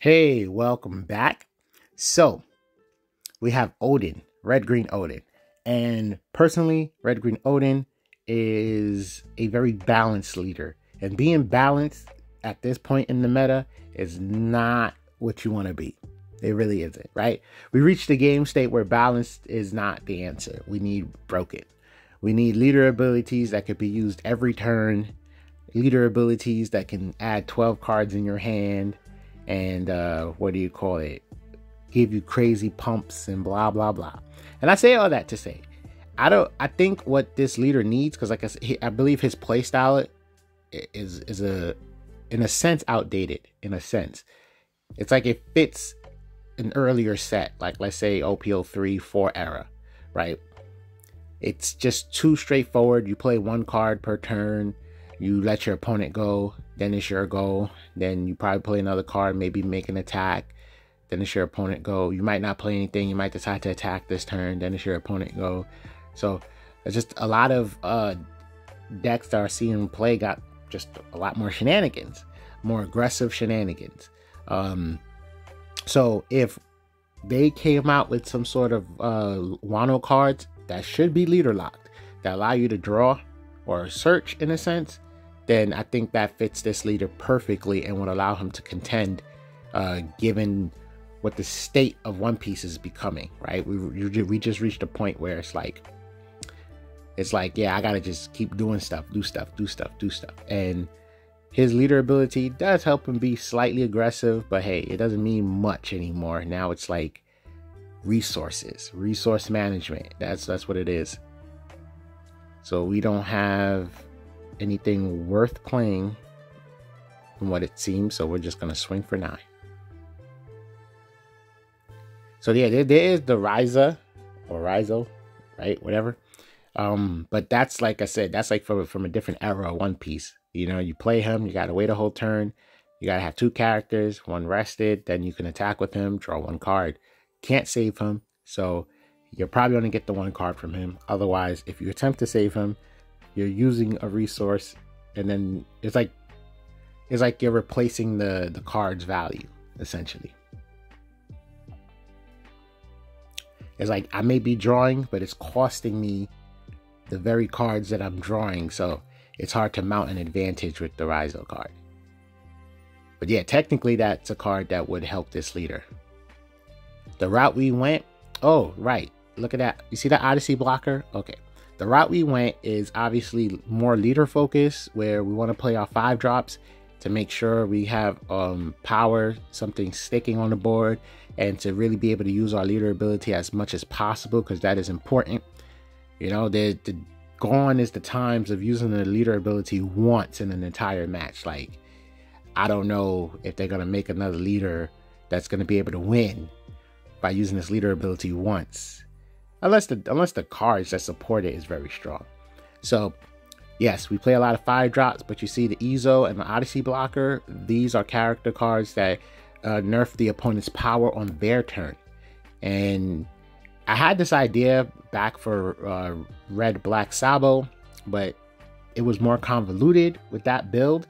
Hey, welcome back. So, we have Oden, Red Green Oden. And personally, Red Green Oden is a very balanced leader. And being balanced at this point in the meta is not what you want to be. It really isn't, right? We reached a game state where balanced is not the answer. We need broken. We need leader abilities that could be used every turn, leader abilities that can add 12 cards in your hand, and uh, what do you call it? Give you crazy pumps and blah blah blah. And I say all that to say, I don't. I think what this leader needs, because like I said, I believe his playstyle is is a, in a sense, outdated. In a sense, it's like it fits an earlier set, like let's say OPO three four era, right? It's just too straightforward. You play one card per turn you let your opponent go, then it's your go. Then you probably play another card, maybe make an attack. Then it's your opponent go. You might not play anything. You might decide to attack this turn. Then it's your opponent go. So it's just a lot of uh, decks that are seeing play got just a lot more shenanigans, more aggressive shenanigans. Um, so if they came out with some sort of uh, Wano cards that should be leader locked, that allow you to draw or search in a sense, then I think that fits this leader perfectly and would allow him to contend, uh, given what the state of One Piece is becoming. Right? We we just reached a point where it's like, it's like, yeah, I gotta just keep doing stuff, do stuff, do stuff, do stuff, and his leader ability does help him be slightly aggressive, but hey, it doesn't mean much anymore. Now it's like resources, resource management. That's that's what it is. So we don't have anything worth playing from what it seems, so we're just gonna swing for nine. So yeah, there, there is the Ryza or Raizo, right? Whatever. Um, but that's like I said, that's like from from a different era of One Piece. You know, you play him, you gotta wait a whole turn. You gotta have two characters, one rested, then you can attack with him, draw one card. Can't save him, so you're probably gonna get the one card from him. Otherwise, if you attempt to save him, you're using a resource and then it's like it's like you're replacing the the card's value essentially. It's like i may be drawing but it's costing me the very cards that i'm drawing so it's hard to mount an advantage with the Raizo card. But yeah technically that's a card that would help this leader. The route we went oh right. Look at that. You see that odyssey blocker? Okay the route we went is obviously more leader focused, where we want to play our five drops to make sure we have um, power, something sticking on the board, and to really be able to use our leader ability as much as possible because that is important. You know, the, the gone is the times of using the leader ability once in an entire match. Like, I don't know if they're gonna make another leader that's gonna be able to win by using this leader ability once unless the unless the cards that support it is very strong. So yes, we play a lot of five drops, but you see the Izo and the Odyssey blocker. These are character cards that uh, nerf the opponent's power on their turn. And I had this idea back for uh, Red Black Sabo, but it was more convoluted with that build.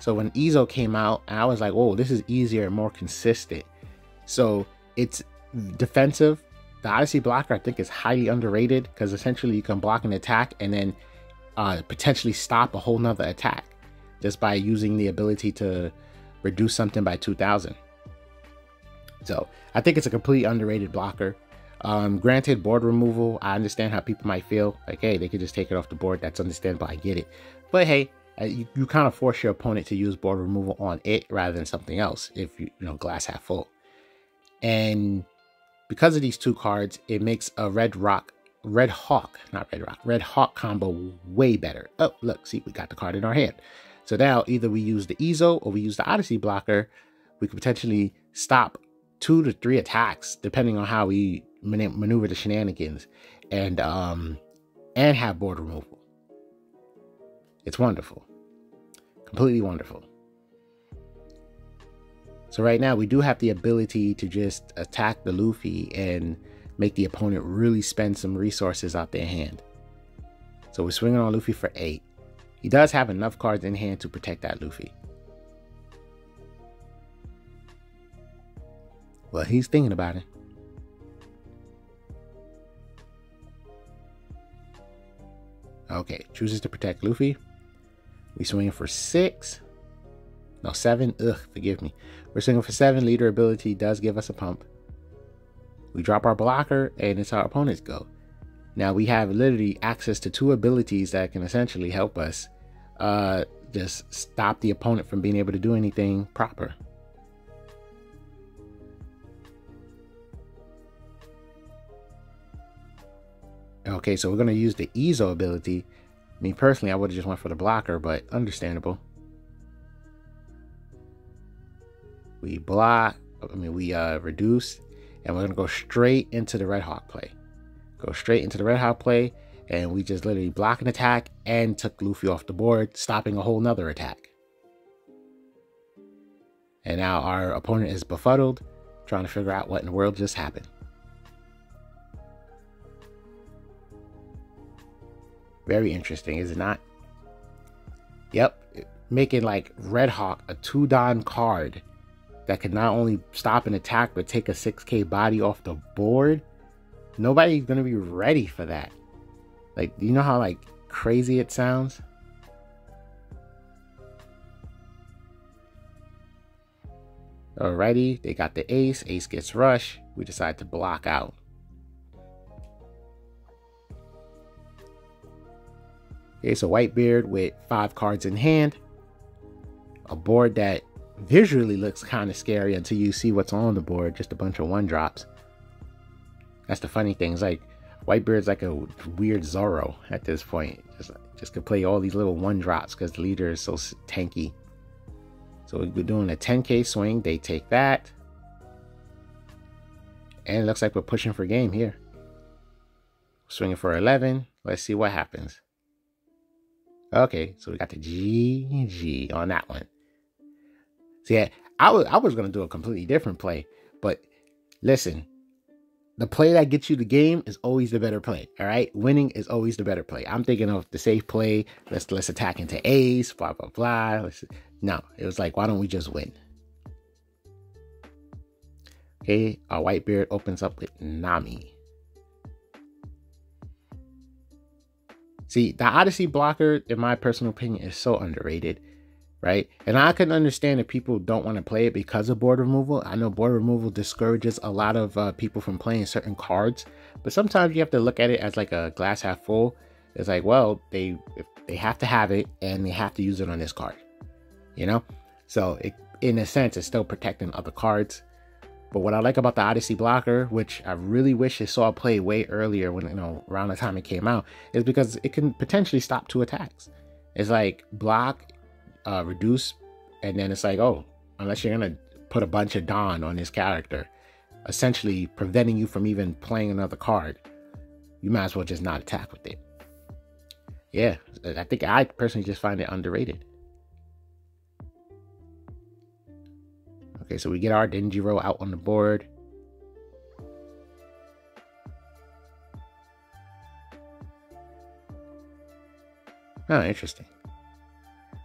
So when Izo came out, I was like, "Oh, this is easier and more consistent." So it's defensive the Odyssey blocker, I think, is highly underrated because essentially you can block an attack and then uh, potentially stop a whole nother attack just by using the ability to reduce something by 2000. So I think it's a completely underrated blocker. Um, granted, board removal, I understand how people might feel like, hey, they could just take it off the board. That's understandable. I get it. But hey, uh, you, you kind of force your opponent to use board removal on it rather than something else if you, you know, glass half full. And because of these two cards, it makes a Red Rock, Red Hawk, not Red Rock, Red Hawk combo way better. Oh, look, see, we got the card in our hand. So now either we use the Izo or we use the Odyssey blocker. We could potentially stop two to three attacks, depending on how we maneuver the shenanigans, and um, and have board removal. It's wonderful, completely wonderful. So right now we do have the ability to just attack the Luffy and make the opponent really spend some resources out their hand. So we're swinging on Luffy for 8. He does have enough cards in hand to protect that Luffy. Well, he's thinking about it. Okay, chooses to protect Luffy. We swing for six. No, seven. Ugh, forgive me. We're swinging for seven. Leader ability does give us a pump. We drop our blocker, and it's our opponent's go. Now we have literally access to two abilities that can essentially help us uh, just stop the opponent from being able to do anything proper. Okay, so we're going to use the Izo ability. Me personally, I would have just went for the blocker, but understandable. We block, I mean, we uh, reduce, and we're going to go straight into the Red Hawk play. Go straight into the Red Hawk play, and we just literally block an attack and took Luffy off the board, stopping a whole nother attack. And now our opponent is befuddled, trying to figure out what in the world just happened. Very interesting, is it not? Yep, making like Red Hawk a two Don card that can not only stop an attack but take a 6k body off the board. Nobody's gonna be ready for that. Like, you know how like crazy it sounds? Alrighty, they got the ace. Ace gets rush. We decide to block out. Okay, so Whitebeard with five cards in hand. A board that visually looks kind of scary until you see what's on the board. Just a bunch of one drops. That's the funny thing. It's like Whitebeard's like a weird Zoro at this point. Just, just could play all these little one drops because the leader is so tanky. So we're doing a 10k swing. They take that. And it looks like we're pushing for game here. Swinging for 11. Let's see what happens. Okay, so we got the GG on that one. See, I was I was gonna do a completely different play, but listen, the play that gets you the game is always the better play. All right, winning is always the better play. I'm thinking of the safe play. Let's let's attack into ace. Blah blah blah. Let's, no, it was like, why don't we just win? Okay, our Whitebeard opens up with Nami. See, the Odyssey blocker, in my personal opinion, is so underrated, right? And I can understand if people don't want to play it because of board removal. I know board removal discourages a lot of uh, people from playing certain cards, but sometimes you have to look at it as like a glass half full. It's like, well, they they have to have it and they have to use it on this card, you know. So it, in a sense, it's still protecting other cards. But what I like about the Odyssey blocker, which I really wish I saw play way earlier when you know around the time it came out, is because it can potentially stop two attacks. It's like block, uh, reduce, and then it's like, oh, unless you're gonna put a bunch of Don on this character, essentially preventing you from even playing another card, you might as well just not attack with it. Yeah, I think I personally just find it underrated. Okay, so we get our Denjiro out on the board. Oh, interesting.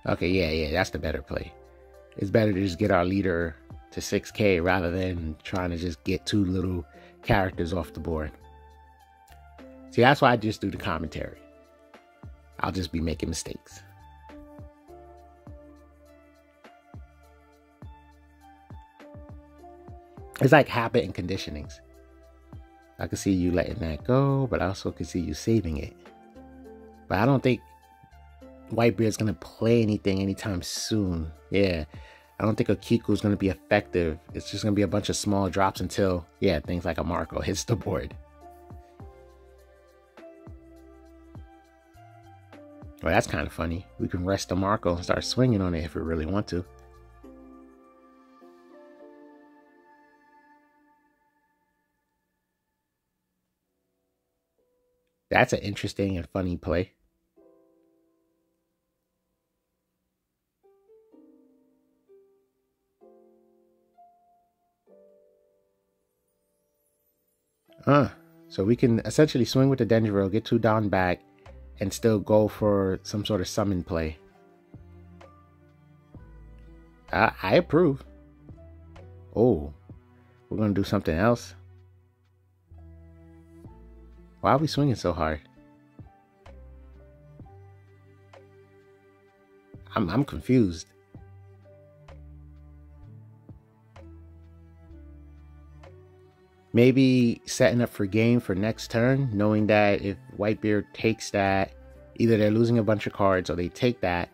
Okay, yeah, yeah, that's the better play. It's better to just get our leader to 6k rather than trying to just get two little characters off the board. See, that's why I just do the commentary. I'll just be making mistakes. it's like habit and conditionings. I can see you letting that go, but I also can see you saving it. But I don't think Whitebeard's gonna play anything anytime soon. Yeah. I don't think Okiku is gonna be effective. It's just gonna be a bunch of small drops until, yeah, things like a Marco hits the board. Well, that's kind of funny. We can rest the Marco and start swinging on it if we really want to. That's an interesting and funny play. Uh, so we can essentially swing with the Denjiro, get two Don back, and still go for some sort of summon play. I, I approve. Oh, we're gonna do something else. Why are we swinging so hard? I'm I'm confused. Maybe setting up for game for next turn, knowing that if Whitebeard takes that, either they're losing a bunch of cards or they take that,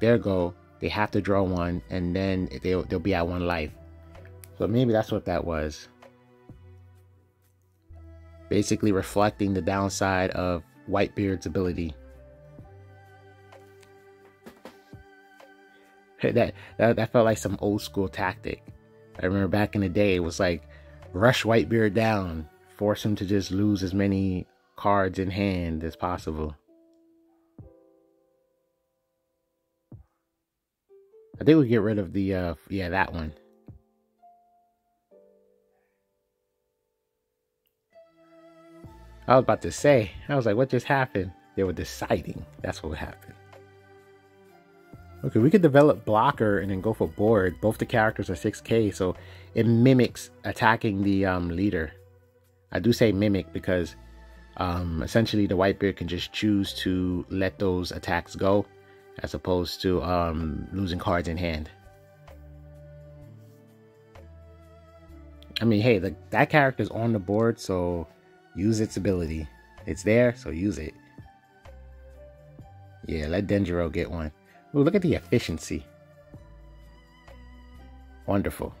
their go, they have to draw one, and then they'll, they'll be at one life. So maybe that's what that was. Basically reflecting the downside of Whitebeard's ability. That, that that felt like some old school tactic. I remember back in the day, it was like rush Whitebeard down, force him to just lose as many cards in hand as possible. I think we get rid of the uh yeah that one. I was about to say, I was like, what just happened? They were deciding. That's what happened. Okay, we could develop blocker and then go for board. Both the characters are 6k, so it mimics attacking the um, leader. I do say mimic because um, essentially the Whitebeard can just choose to let those attacks go as opposed to um, losing cards in hand. I mean, hey, the, that character's on the board, so use its ability. It's there, so use it. Yeah, let Denjiro get one. Look at the efficiency. Wonderful.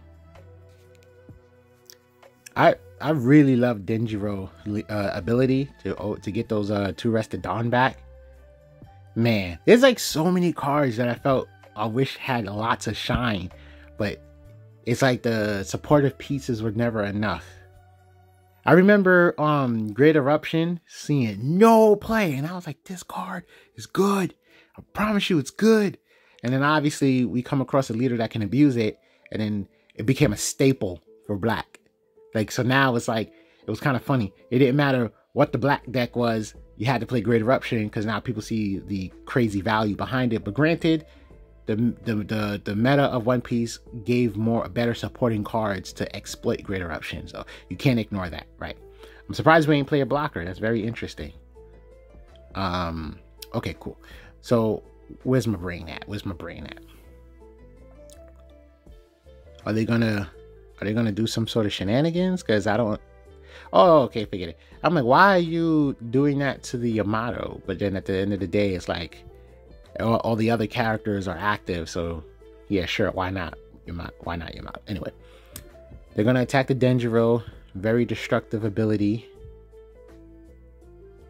I I really love Denjiro uh, ability to oh, to get those uh, two rested Don back. Man, there's like so many cards that I felt I wish had lots of shine, but it's like the supportive pieces were never enough. I remember um Great Eruption seeing no play, and I was like, this card is good. I promise you it's good. And then obviously we come across a leader that can abuse it, and then it became a staple for black. Like so now it's like it was kind of funny. It didn't matter what the black deck was, you had to play Great Eruption because now people see the crazy value behind it. But granted, the, the the the meta of One Piece gave more better supporting cards to exploit Great Eruption, so you can't ignore that, right? I'm surprised we ain't play a blocker. That's very interesting. Um, okay, cool. So where's my brain at? Where's my brain at? Are they gonna are they gonna do some sort of shenanigans? Because I don't. Oh, okay, forget it. I'm like, why are you doing that to the Yamato? But then at the end of the day, it's like all, all the other characters are active, so yeah, sure, why not? Yamato, why not Yamato? Anyway, they're gonna attack the Denjiro. Very destructive ability.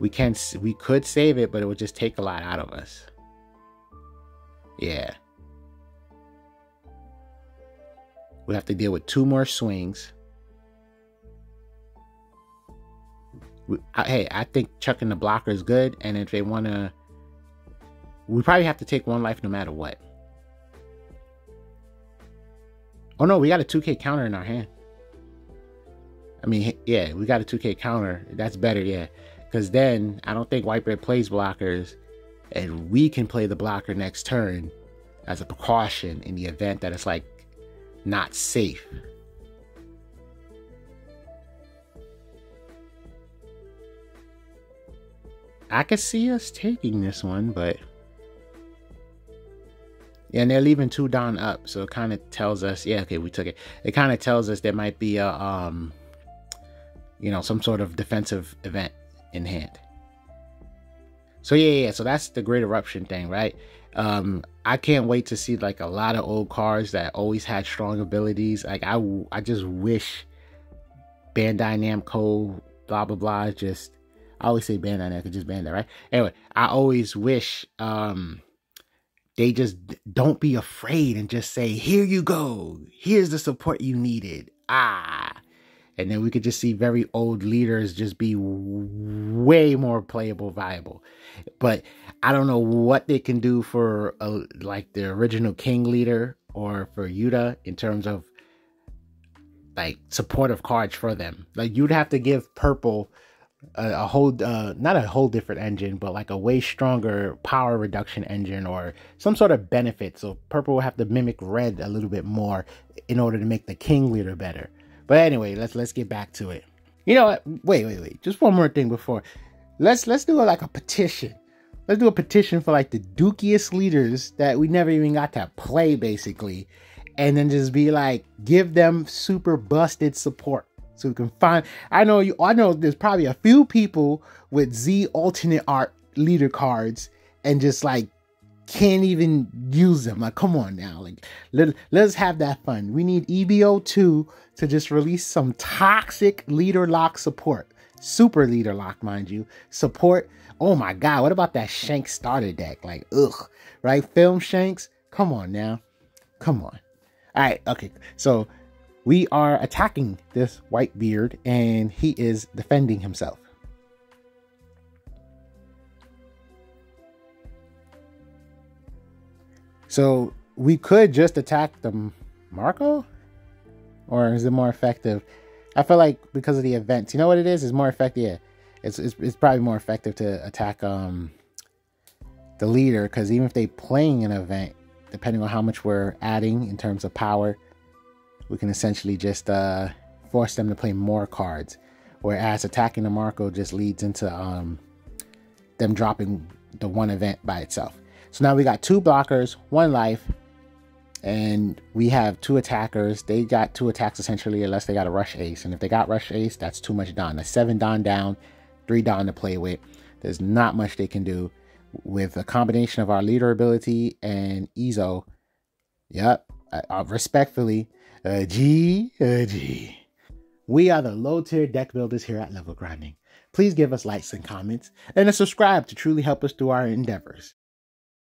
We can we could save it, but it would just take a lot out of us. Yeah. We have to deal with two more swings. Hey, I think chucking the blocker is good, and if they want to we probably have to take one life no matter what. Oh no, we got a 2k counter in our hand. I mean, yeah, we got a 2k counter. That's better, yeah. Because then I don't think Whitebeard plays blockers, and we can play the blocker next turn as a precaution in the event that it's like not safe. I could see us taking this one, but yeah, and they're leaving two Don up, so it kind of tells us, yeah, okay, we took it. It kind of tells us there might be a, um, you know, some sort of defensive event in hand. So yeah, yeah, so that's the Great Eruption thing, right? Um, I can't wait to see like a lot of old cards that always had strong abilities. Like I, I just wish Bandai Namco, blah blah blah. Just I always say Bandai Namco, just Bandai, right? Anyway, I always wish um they just don't be afraid and just say, here you go. Here's the support you needed. Ah. And then we could just see very old leaders just be way more playable, viable. But I don't know what they can do for a, like the original King leader or for Yuta in terms of like supportive cards for them. Like you'd have to give purple a, a whole uh, not a whole different engine, but like a way stronger power reduction engine or some sort of benefit. So purple will have to mimic red a little bit more in order to make the king leader better. But anyway, let's let's get back to it. You know what? Wait, wait, wait. Just one more thing before. Let's let's do like a petition. Let's do a petition for like the dukiest leaders that we never even got to play, basically, and then just be like, give them super busted support so we can find. I know you. I know there's probably a few people with Z alternate art leader cards and just like can't even use them. Like, come on now. Like, let, let's have that fun. We need EBO2 to just release some toxic leader lock support. Super leader lock, mind you. Support. Oh my God. What about that Shanks starter deck? Like, ugh. Right? Film Shanks. Come on now. Come on. All right. Okay. So we are attacking this white beard and he is defending himself. So we could just attack the Marco? Or is it more effective? I feel like because of the events, you know what it is? It's more effective. Yeah, it's, it's, it's probably more effective to attack um the leader because even if they playing an event, depending on how much we're adding in terms of power, we can essentially just uh, force them to play more cards. Whereas attacking the Marco just leads into um, them dropping the one event by itself. So now we got two blockers, one life, and we have two attackers. They got two attacks essentially, unless they got a rush ace. And if they got rush ace, that's too much Don. A seven Don down, three Don to play with. There's not much they can do with a combination of our leader ability and Izo. Yep, uh, uh, respectfully, uh, G, uh, G. We are the low tier deck builders here at Level Grinding. Please give us likes and comments and a subscribe to truly help us through our endeavors.